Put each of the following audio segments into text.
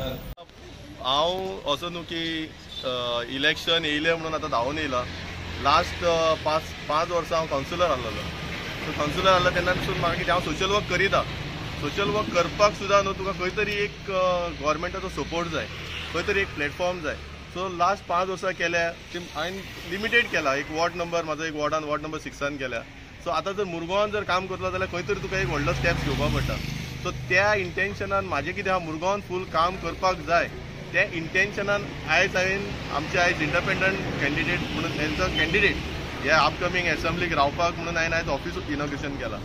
हांव असो न्हू की इलेक्शन येयलें म्हणून आतां धांवून येयलां लास्ट पांच पांच वर्सां हांव कावन्सिलर आसलेलो सो कावन्सिलर आसलो तेन्नासून म्हाका कितें हांव सोशल वर्क करिता सोशल वर्क करपाक सुद्दां न्हू तुका खंय तरी एक गोवोरमेंटाचो सपोर्ट जाय खंय तरी एक प्लॅटफॉर्म जाय. सो लास्ट पांच वर्सां केल्या हांवें लिमिटेड केला. एक वॉर्ड नंबर म्हाजो एक वॉर्डान वॉर्ड नंबर सिक्सान केल्या. सो आतां जर मुरगांवान जर काम करतलो जाल्यार खंय तरी तुका एक व्हडलो स्टेप्स घेवपाक पडटा. सो त्या इंटेन्शनान म्हाजें कितें आहा मुरगांवान फूल काम करपाक जाय त्या इंटेन्शनान आयज हांवें आमचे आयज इंडिपेंडंट कॅन्डिडेट म्हणून हेंचो कॅन्डिडेट ह्या अपकमींग एसेंब्लीक रावपाक म्हणून हांवें आयज ऑफिस इनॉग्रेशन केला.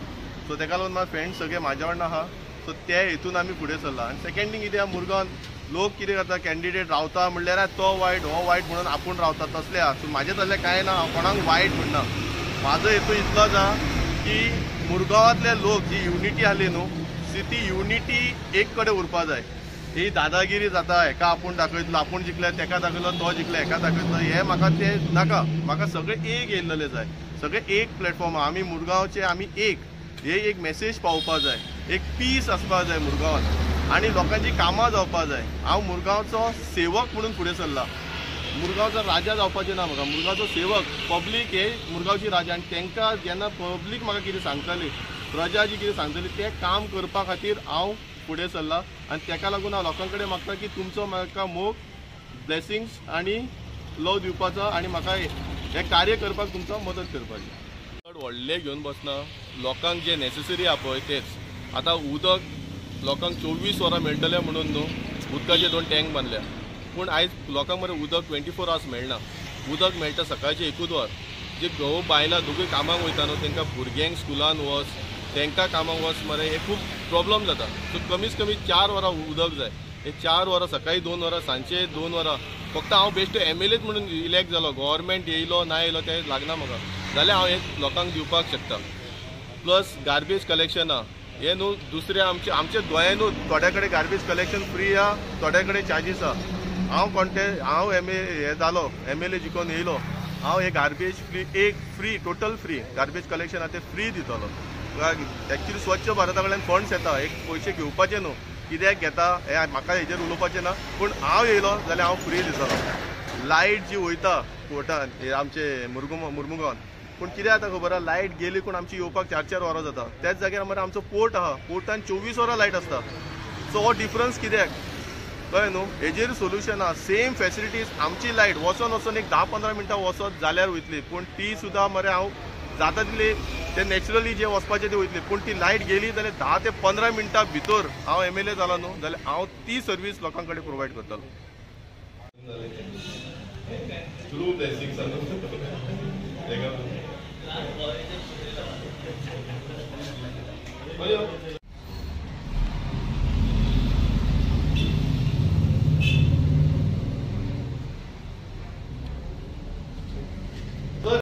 सो तेका लागून म्हाजे फ्रेंड्स सगळे म्हाज्या वांगडा आहा. सो त्या हेतून आमी फुडें सरला. आनी सेकेंडींग थींग कितें आहा लोक कितें करता कॅन्डिडेट रावता म्हणल्यार तो वायट हो वायट म्हणून आपूण रावता तसले आहा. सो म्हाजें तसलें कांय ना हांव कोणाक वायट म्हणना. म्हाजो हेतू इतलोच आहा की मुरगांवांतले लोक जी युनिटी आसली न्हू सी ती युनिटी एक कडेन उरपा जाय ही दादागिरी जाता हेका आपूण दाखयतलो आपूण जिखले तेका दाखयलो तो जिखले हेका दाखयतलो हे म्हाका ते नाका. म्हाका सगळे एक येयल्लेलें जाय सगळे एक प्लॅटफॉर्म आमी मुरगांवचे आमी एक. हे एक मेसेज पावोवपा जाय. एक पीस आसपा जाय मुरगांवांत. आनी लोकांची कामां जावपा जाय. हांव मुरगांवचो सेवक म्हणून फुडें सरला. मुरगांवचो राजा जावपाचें ना म्हाका. मुरगांवचो सेवक पब्लीक हे मुरगांवची राजा. आनी तांकां जेन्ना पब्लीक म्हाका कितें सांगताली प्रजा जी कितें सांगतली तें काम करपा खातीर हांव फुडें सरला आनी तेका लागून हांव लोकां कडेन मागता की तुमचो म्हाका मोग ब्लेसिंग्स आनी लव दिवपाचो आनी म्हाका हें कार्य करपाक तुमचो मदत करपाची. चड व्हडले घेवन बसना लोकांक जे नॅसेसरी आहा पळय तेच. आतां उदक लोकांक चोवीस वरां मेळटलें म्हणून न्हू उदकाचे दोन टँक बांदल्या पूण आयज लोकांक मरे उदक ट्वेंटी फोर आवर्स मेळना. उदक मेळटा सकाळचें एकूच वर. जे घोव बायलां दोगूय कामाक वयता न्हू तांकां भुरग्यांक स्कुलान वच तांकां कामाक वच मरे हे खूब प्रॉब्लम जाता सो कमीत कमी चार वरां उदक जाय. हे चार वरां सकाळी दोन वरां सांचे दोन वरां. फक्त हांव बेश्टो एम एल एच म्हणून इलेक्ट जालो गव्हर्मेंट येयलो ना येयलो तें लागना म्हाका. जाल्यार हांव हे लोकांक दिवपाक शकता. प्लस गार्बेज कलेक्शन आहा हे न्हू दुसरे आमचे आमच्या गोंयानूच थोड्या कडेन गार्बेज कलेक्शन फ्री आहा थोड्या कडेन चार्जीस आहा हांव कोणते हांव एम ए हे जालो एम एल ए जिखून येयलो. हांव हे गार्बेज फ्री एक free total free garbage collection आहा ते फ्री दितलो. एक्चुली स्वच्छ भारता कडल्यान फंड्स येता एक पयशे घेवपाचे न्हू. कित्याक घेता हे म्हाका हेजेर उलोवपाचें ना. पूण हांव येयलो जाल्यार हांव फ्री दिसा लायट जी वयता कोर्टान हे आमचे मुरगुम मुर्मुगांवान पूण कितें जाता खबर आहा लायट गेली पूण आमची येवपाक चार चार वरां जाता. त्याच जाग्यार मरे आमचो पोर्ट आहा. पोर्टान चोवीस वरां लायट आसता. सो हो डिफरन्स कित्याक कळ्ळें न्हू? हेजेर सोल्युशन आहा. सेम फेसिलिटीज आमची लायट वचोन वचोन एक धा पंदरा मिनटां वचत जाल्यार वयतली. पूण ती सुद्दां मरे हांव जाता तितली ते नॅचरली जे वचपाचे ते वयतले पूण ती लायट गेली जाल्यार धा ते पंदरा मिनटां भितर हांव एम एल ए जाला न्हू जाल्यार हांव ती सर्वीस लोकां कडेन प्रोवायड करतलो